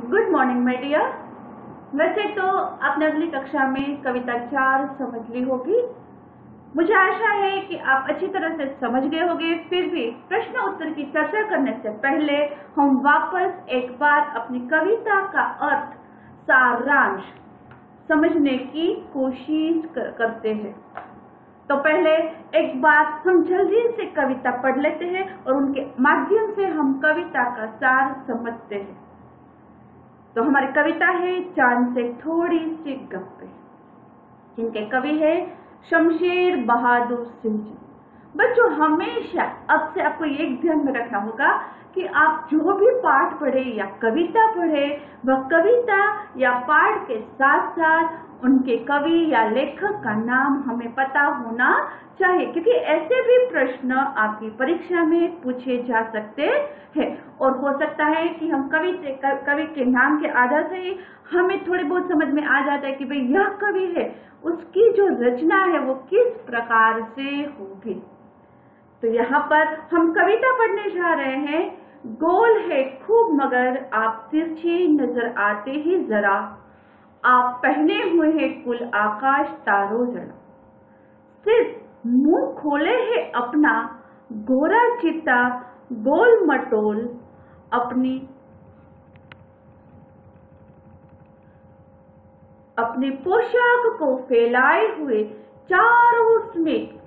Good morning my dear वैसे तो आपने अगली कक्षा में कविता चार समझ ली होगी। मुझे आशा है कि आप अच्छी तरह से समझ गए होंगे। फिर भी प्रश्न उत्तर की चर्चा करने से पहले हम वापस एक बार अपनी कविता का अर्थ सारांश समझने की कोशिश कर, करते हैं। तो पहले एक बार हम जल्दी से कविता पढ़ लेते हैं और उनके माध्यम से हम कविता का सार समझते हैं। तो हमारी कविता है, चाँद से थोड़ी सी गप्पे। जिनके कवि है शमशेर बहादुर सिंह जी। बच्चों, हमेशा अब से आपको एक ध्यान में रखना होगा कि आप जो भी पाठ पढ़े या कविता पढ़े, वह कविता या पाठ के साथ साथ उनके कवि या लेखक का नाम हमें पता होना चाहिए, क्योंकि ऐसे भी प्रश्न आपकी परीक्षा में पूछे जा सकते हैं। और हो सकता है कि हम कवि कवि के नाम के आधार से ही हमें थोड़े बहुत समझ में आ जाता है कि भाई, यह कवि है, उसकी जो रचना है वो किस प्रकार से होगी। तो यहाँ पर हम कविता पढ़ने जा रहे हैं। गोल है खूब मगर आप तिरछी नज़र आते ही जरा। आप पहने हुए हैं कुल आकाश तारो जड़ा। सिर्फ़ मुँह खोले है अपना गोरा चिट्टा गोल मटोल, अपनी अपने पोशाक को फैलाए हुए चारों में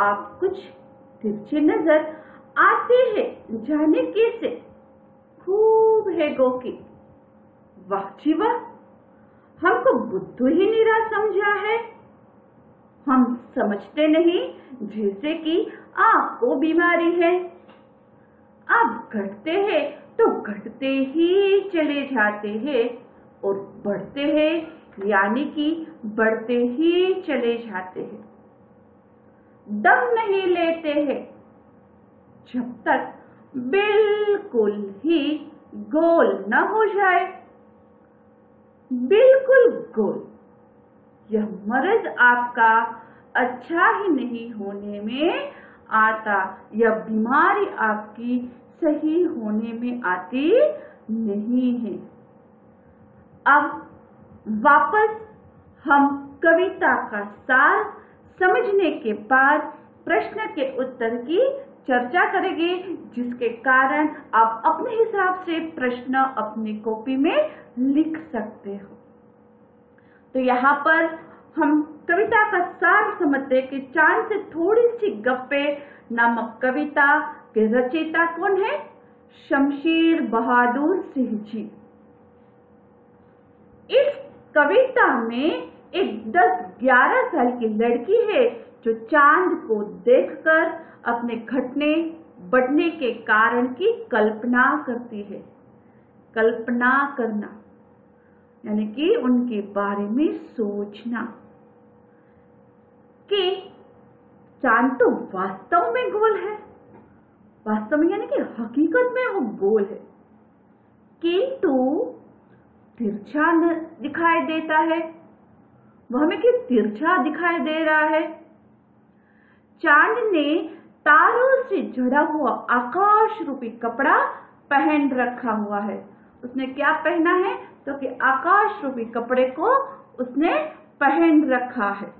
आप कुछ तिरछे नज़र आते हैं जाने कैसे? खूब है गोकी वाह जी वाह! बुद्धू ही निरा समझा है। हम समझते नहीं जैसे कि आपको बीमारी है। आप घटते हैं तो घटते ही चले जाते हैं और बढ़ते हैं, यानी कि बढ़ते ही चले जाते हैं। दम नहीं लेते हैं। जब तक बिल्कुल ही गोल न हो जाए बिल्कुल गोल। यह मर्ज आपका अच्छा ही नहीं होने में आता यह बीमारी आपकी सही होने में आती नहीं है। अब वापस हम कविता का सार समझने के बाद प्रश्न के उत्तर की चर्चा करेंगे, जिसके कारण आप अपने हिसाब से प्रश्न अपनी कॉपी में लिख सकते हो। तो यहाँ पर हम कविता का सार समझते कि चाँद से थोड़ी सी गप्पे नामक कविता के रचयिता कौन है? शमशीर बहादुर सिंह जी। इस कविता में एक 10-11 साल की लड़की है जो चाँद को देखकर अपने घटने, बढ़ने के कारण की कल्पना करती है। कल्पना करना, यानी कि उनके बारे में सोचना कि चाँद तो वास्तव में गोल है। वास्तव में यानी कि हकीकत में वो गोल है। किंतु तिरछा दिखाई देता है। वह हमें कि तिरछा दिखाई दे रहा है। चाँद ने तारों से जड़ा हुआ आकाश रूपी कपड़ा पहन रखा हुआ है। उसने क्या पहना है? तो कि आकाश रूपी कपड़े को उसने पहन रखा है।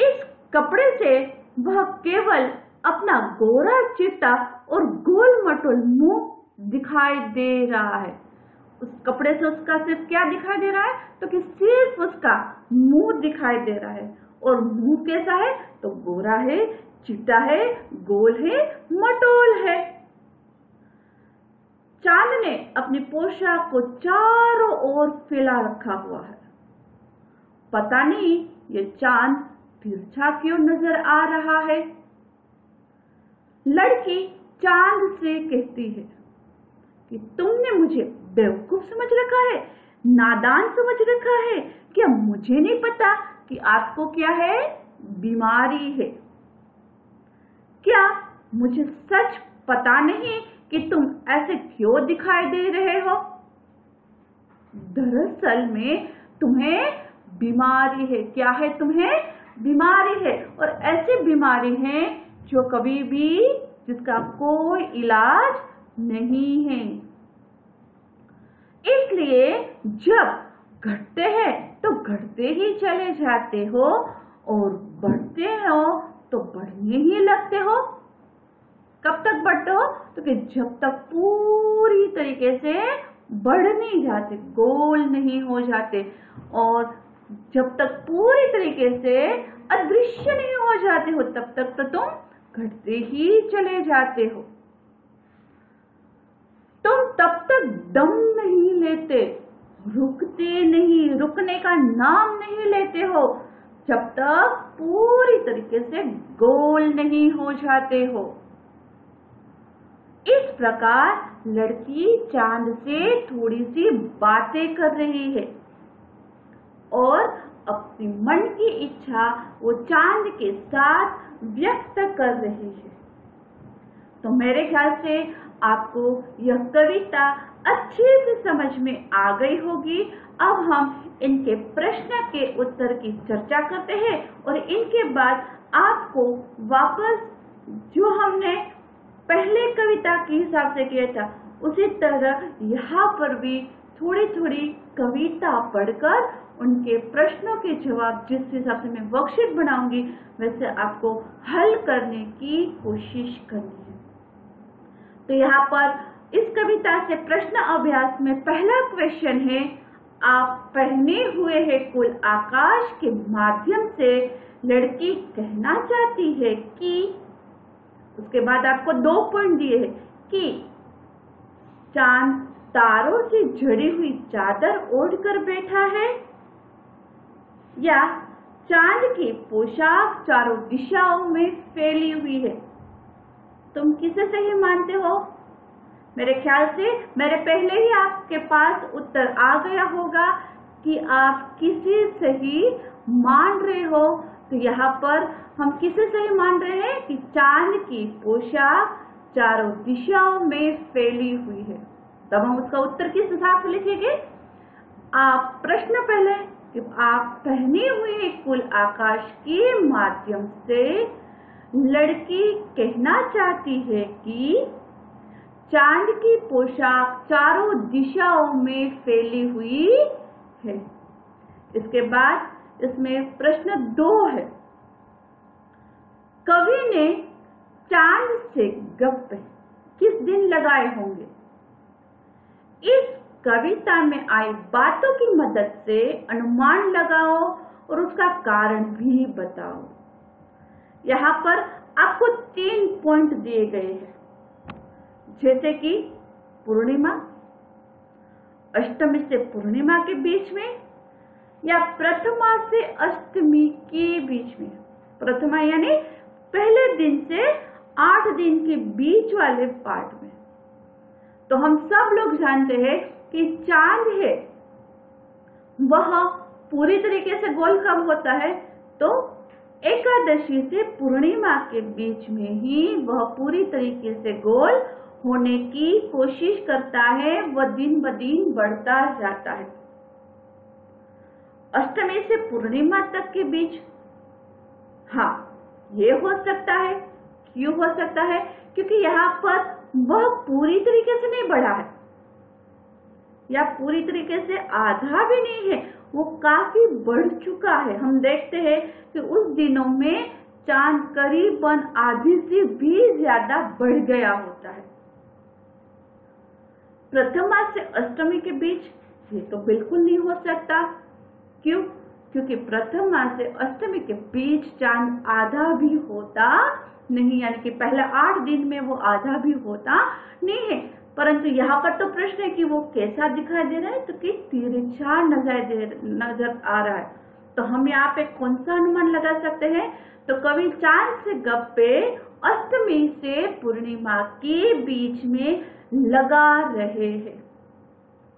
इस कपड़े से वह केवल अपना गोरा चिट्टा और गोल मटोल मुँह दिखाई दे रहा है। उस कपड़े से उसका सिर्फ़ क्या दिखाई दे रहा है? तो कि सिर्फ़ उसका मुँह दिखाई दे रहा है। और मुँह कैसा है? तो गोरा है, चिट्टा है, गोल है, मटोल है। चाँद ने अपनी पोशाक को चारों ओर फैला रखा हुआ है। पता नहीं ये चाँद तिरछा क्यों नज़र आ रहा है? लड़की चाँद से कहती है कि तुमने मुझे बेवकूफ़ समझ रखा है, नादान समझ रखा है क्या मुझे नहीं पता कि आपको क्या है? बीमारी है। क्या मुझे सच पता नहीं कि तुम ऐसे क्यों दिखाई दे रहे हो? दरअसल में तुम्हें बीमारी है। क्या है तुम्हें? बीमारी है। और ऐसी बीमारी है जो कभी भी जिसका कोई इलाज नहीं है। इसलिए जब घटते हैं तो घटते ही चले जाते हो और बढ़ते हो तो बढ़ने ही लगते हो। कब तक बढ़ते हो? तो कि जब तक पूरी तरीके से बढ़ नहीं जाते, गोल नहीं हो जाते और जब तक पूरी तरीके से अदृश्य नहीं हो जाते हो, तब तक तो तुम घटते ही चले जाते हो। तुम तब तक दम नहीं लेते। रुकते नहीं, रुकने का नाम नहीं लेते हो। जब तक पूरी तरीके से गोल नहीं हो जाते हो। इस प्रकार लड़की चाँद से थोड़ी सी बातें कर रही है। और अपनी मन की इच्छा वो चाँद के साथ व्यक्त कर रही है। तो मेरे ख्याल से आपको यह कविता अच्छे से समझ में आ गई होगी। अब हम इनके प्रश्न के उत्तर की चर्चा करते हैं और इनके बाद आपको वापस जो हमने पहले कविता के हिसाब से किया था, उसी तरह यहाँ पर भी थोड़ी थोड़ी कविता पढ़कर उनके प्रश्नों के जवाब जिस हिसाब से मैं वर्कशीट बनाऊँगी, वैसे आपको हल करने की कोशिश करनी है। तो यहाँ पर इस कविता से प्रश्न अभ्यास में पहला क्वेश्चन है, आप पहने हुए हैं कुल आकाश के माध्यम से, लड़की कहना चाहती है कि, उसके बाद आपको दो पॉइंट दिए हैं, कि चाँद तारों से जड़ी हुई चादर ओढ़ कर बैठा है, या चाँद की पोशाक चारों दिशाओं में फैली हुई है। तुम किसे सही मानते हो? मेरे ख्याल से मेरे पहले ही आपके पास उत्तर आ गया होगा कि आप किसे सही मान रहे हो। तो यहाँ पर हम किसे सही मान रहे हैं कि चाँद की पोशाक चारों दिशाओं में फैली हुई है। तब हम उसका उत्तर किस हिसाब से लिखेंगे? आप प्रश्न पहले, कि आप पहने हुए कुल आकाश के माध्यम से लड़की कहना चाहती है कि चाँद की पोशाक चारों दिशाओं में फैली हुई है। इसके बाद इसमें प्रश्न दो है। कवि ने चाँद से गप किस दिन लगाए होंगे? इस कविता में आई बातों की मदद से अनुमान लगाओ और उसका कारण भी बताओ। यहाँ पर आपको तीन पॉइंट दिए गए हैं। जैसे कि पूर्णिमा, अष्टमी से पूर्णिमा के बीच में या प्रथमा से अष्टमी के बीच में। प्रथमा यानी पहले दिन से आठ दिन के बीच वाले पार्ट में। तो हम सब लोग जानते हैं कि चाँद है, वह पूरी तरीके से गोल कब होता है? तो एकादशी से पूर्णिमा के बीच में ही वह पूरी तरीके से गोल होने की कोशिश करता है, वह दिन ब दिन बढ़ता जाता है। अष्टमी से पूर्णिमा तक के बीच। हाँ ये हो सकता है। क्यों हो सकता है? क्योंकि यहाँ पर वह पूरी तरीके से नहीं बढ़ा है। या पूरी तरीके से आधा भी नहीं है। वो काफ़ी बढ़ चुका है। हम देखते हैं कि उस दिनों में चाँद करीबन आधी से भी ज़्यादा बढ़ गया होता है। प्रथमा से अष्टमी के बीच ये तो बिल्कुल नहीं हो सकता। क्यों? क्योंकि प्रथमा से अष्टमी के बीच चाँद आधा भी होता नहीं, यानी कि पहले आठ दिन में वो आधा भी होता नहीं है। परंतु यहाँ पर तो प्रश्न है कि वो कैसा दिखाई दे रहा है? तो कि तिरछा नज़र दे नज़र आ रहा है। तो हम यहाँ पे कौन सा अनुमान लगा सकते हैं? तो कवि चाँद से गप्पे अष्टमी से पूर्णिमा के बीच में लगा रहे हैं।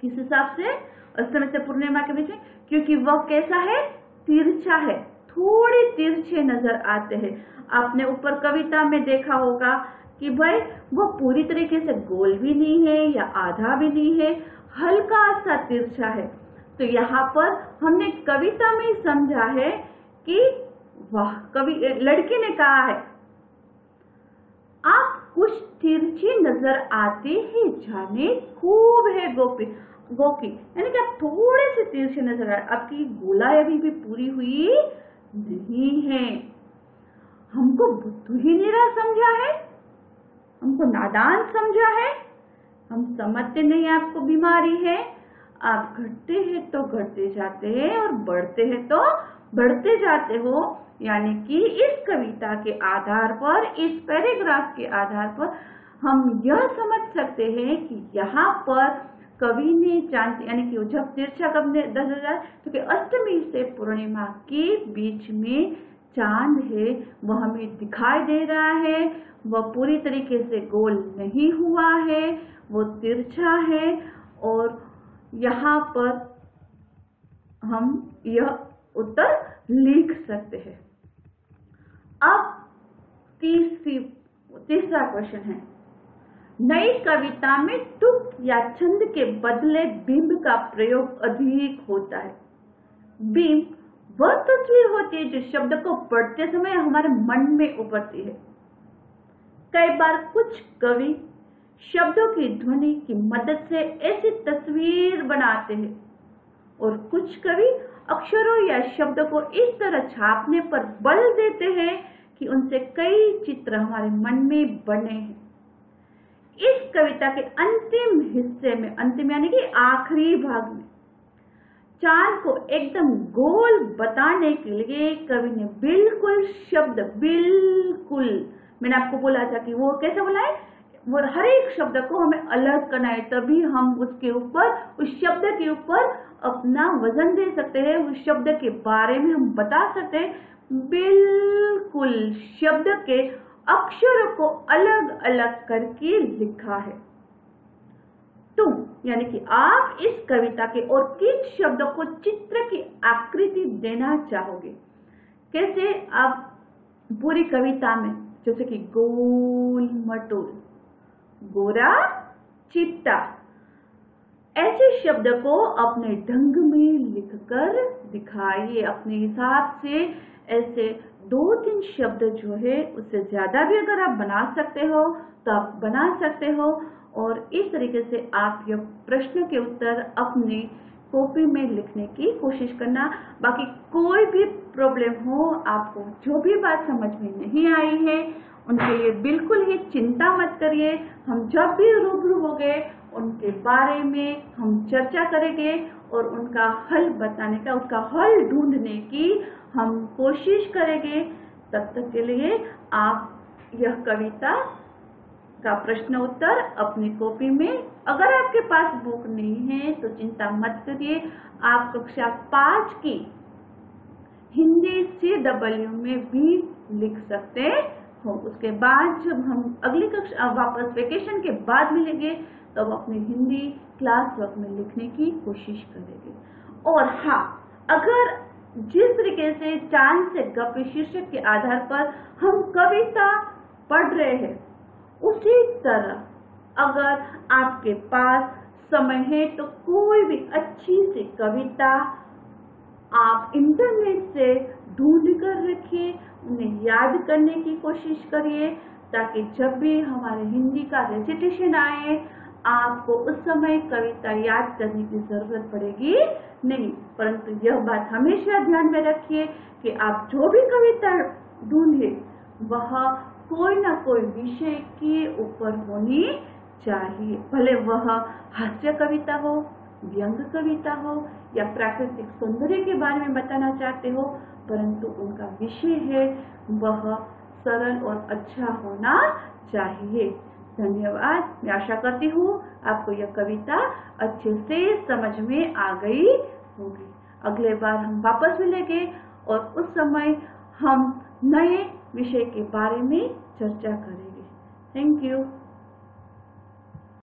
किस हिसाब से? अष्टमी से पूर्णिमा के बीच में, क्योंकि वह कैसा है? तिरछा है। थोड़े तिरछे नज़र आते हैं। आपने ऊपर कविता में देखा होगा कि भाई वो पूरी तरीके से गोल भी नहीं है या आधा भी नहीं है, हल्का सा तिरछा है। तो यहाँ पर हमने कविता में समझा है कि वाह, कवि, लड़की ने कहा है, आप कुछ तिरछी नज़र आते हैं, जाने खूब है गोपी गोकी यानी कि आप थोड़े से तिरछे नज़र आए आपकी गोलाई अभी भी पूरी हुई नहीं है। हमको बुद्धू ही निरा समझा है, हमको नादान समझा है, हम समझते नहीं आपको बीमारी है। आप घटते हैं तो घटते जाते हैं और बढ़ते हैं तो बढ़ते जाते हो। यानी कि इस कविता के आधार पर, इस पैराग्राफ के आधार पर हम यह समझ सकते हैं कि यहाँ पर कवि ने चाँद यानी कि जब तिरछा कब ने, दस हज़ार तो अष्टमी से पूर्णिमा के बीच में चाँद है, वह हमें दिखाई दे रहा है, वह पूरी तरीके से गोल नहीं हुआ है, वो तिरछा है और यहाँ पर हम यह उत्तर लिख सकते हैं। तीसरी क्वेश्चन है। नई कविता में तुक या छंद के बदले बिंब का प्रयोग अधिक होता है। बिंब वह तस्वीर होती है जो शब्द को पढ़ते समय हमारे मन में उभरती है। कई बार कुछ कवि शब्दों की ध्वनि की मदद से ऐसी तस्वीर बनाते हैं और कुछ कवि अक्षरों या शब्दों को इस तरह छापने पर बल देते हैं कि उनसे कई चित्र हमारे मन में बने हैं। इस कविता के अंतिम हिस्से में, अंतिम यानी कि आखिरी भाग में चाँद को एकदम गोल बताने के लिए कवि ने बिल्कुल शब्द, बिल्कुल, मैंने आपको बोला था कि वो कैसे बोला है? वो हर एक शब्द को हमें अलग करना है, तभी हम उसके ऊपर, उस शब्द के ऊपर अपना वज़न दे सकते हैं, उस शब्द के बारे में हम बता सकते हैं। बिल्कुल शब्द के अक्षरों को अलग अलग करके लिखा है। तुम, यानी कि आप इस कविता के और किन शब्दों को चित्र की आकृति देना चाहोगे? कैसे आप पूरी कविता में, जैसे कि गोल मटोल, गोरा चिट्टा ऐसे शब्द को अपने ढंग में लिखकर दिखाइए, अपने हिसाब से ऐसे दो तीन शब्द जो है, उससे ज़्यादा भी अगर आप बना सकते हो तो आप बना सकते हो। और इस तरीके से आप यह प्रश्न के उत्तर अपने कॉपी में लिखने की कोशिश करना। बाकी कोई भी प्रॉब्लम हो, आपको जो भी बात समझ में नहीं आई है, उनके लिए बिल्कुल ही चिंता मत करिए। हम जब भी रूबरू हो गए उनके बारे में हम चर्चा करेंगे और उनका हल बताने का, उसका हल ढूँढने की हम कोशिश करेंगे तब तक के लिए आप यह कविता का प्रश्न उत्तर अपनी कॉपी में। अगर आपके पास बुक नहीं है तो चिंता मत करिए। आप कक्षा पाँच की हिंदी सी डब्ल्यू में भी लिख सकते हो। उसके बाद जब हम अगली कक्षा वापस वेकेशन के बाद मिलेंगे, तब तो अपनी हिंदी क्लास वर्क में लिखने की कोशिश करेंगे। और हाँ अगर जिस तरीके से चाँद से गप शीर्षक के आधार पर हम कविता पढ़ रहे हैं, उसी तरह अगर आपके पास समय है तो कोई भी अच्छी सी कविता आप इंटरनेट से ढूंढ कर रखिए उन्हें याद करने की कोशिश करिए, ताकि जब भी हमारे हिंदी का रेजिटेशन आए, आपको उस समय कविता याद करने की ज़रूरत पड़ेगी। नहीं, परंतु यह बात हमेशा ध्यान में रखिए कि आप जो भी कविता ढूंढे, वह कोई ना कोई विषय के ऊपर होनी चाहिए। भले वह हास्य कविता हो, व्यंग कविता हो, या प्राकृतिक सौंदर्य के बारे में बताना चाहते हो, परंतु उनका विषय है, वह सरल और अच्छा होना चाहिए। धन्यवाद। मैं आशा करती हूँ आपको यह कविता अच्छे से समझ में आ गई होगी। अगले बार हम वापस मिलेंगे और उस समय हम नए विषय के बारे में चर्चा करेंगे। Thank you